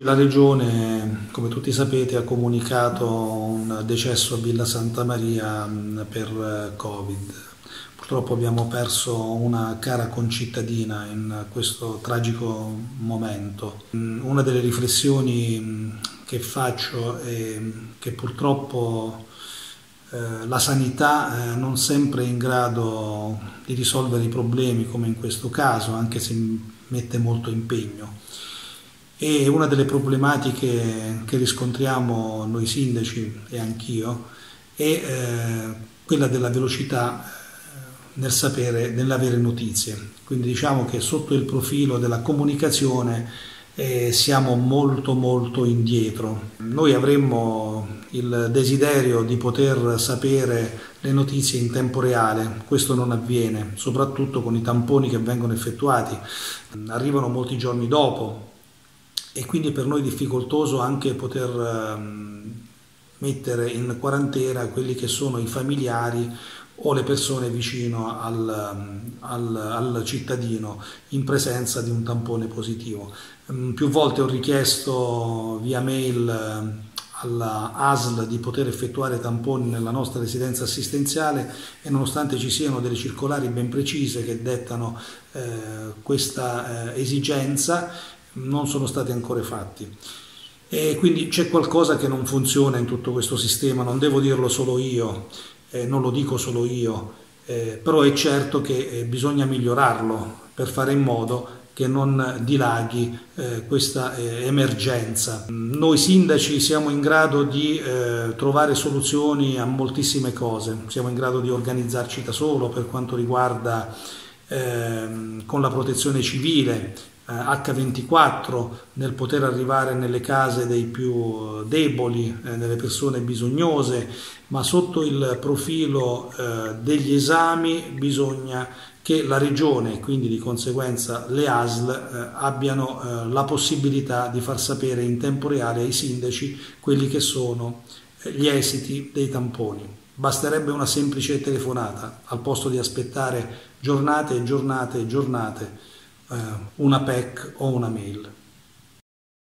La Regione, come tutti sapete, ha comunicato un decesso a Villa Santa Maria per eh, Covid. Purtroppo abbiamo perso una cara concittadina in questo tragico momento. Una delle riflessioni che faccio è che purtroppo eh, la sanità eh, non sempre è in grado di risolvere i problemi come in questo caso, anche se mette molto impegno. E una delle problematiche che riscontriamo noi sindaci e anch'io è eh, quella della velocità eh, nel sapere, nell'avere notizie. Quindi diciamo che sotto il profilo della comunicazione eh, siamo molto molto indietro. Noi avremmo il desiderio di poter sapere le notizie in tempo reale, questo non avviene, soprattutto con i tamponi che vengono effettuati, arrivano molti giorni dopo e quindi per noi è difficoltoso anche poter ehm, mettere in quarantena quelli che sono i familiari o le persone vicino al, ehm, al, al, cittadino in presenza di un tampone positivo. Mm, più volte ho richiesto via mail ehm, alla ASL di poter effettuare tamponi nella nostra residenza assistenziale e nonostante ci siano delle circolari ben precise che dettano eh, questa eh, esigenza, non sono stati ancora fatti. E quindi c'è qualcosa che non funziona in tutto questo sistema, non devo dirlo solo io, eh, non lo dico solo io, eh, però è certo che eh, bisogna migliorarlo per fare in modo che non dilaghi eh, questa eh, emergenza. Noi sindaci siamo in grado di trovare soluzioni a moltissime cose, siamo in grado di organizzarci da solo per quanto riguarda ehm, con la protezione civile, H24 nel poter arrivare nelle case dei più deboli, eh, delle persone bisognose, ma sotto il profilo eh, degli esami bisogna che la regione, quindi di conseguenza le ASL, eh, abbiano eh, la possibilità di far sapere in tempo reale ai sindaci quelli che sono eh, gli esiti dei tamponi. Basterebbe una semplice telefonata al posto di aspettare giornate e giornate e giornate eh, una PEC o una mail.